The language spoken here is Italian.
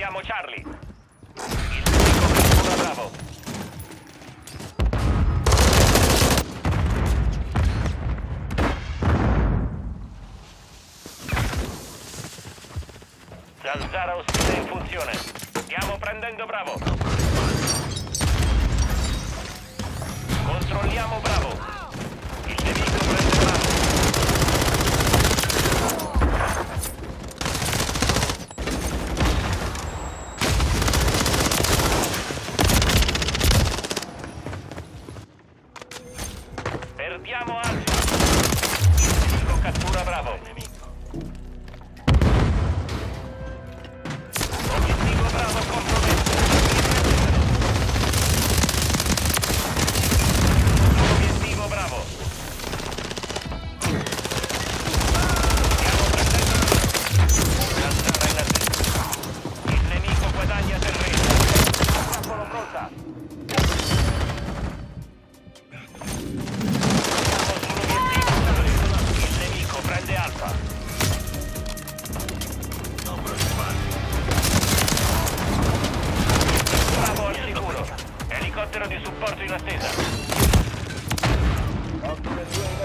Perdiamo Charlie. Il nemico Bravo. Zanzara ostile in funzione. Stiamo prendendo Bravo. Controlliamo Bravo. Il nemico prende Bravo. Perdiamo Alfa. Nemico cattura Bravo. Obiettivo Bravo elicottero di supporto in attesa. Ottimo,